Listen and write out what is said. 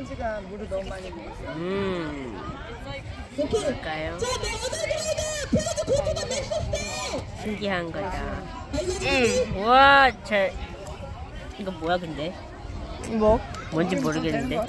음. 스폰지가 물을 너무 많이 먹었어요. 음. 볼까요? 신기한 거다. 응. 와, 잘. 이거 뭐야 근데? 뭐? 뭔지 모르겠는데.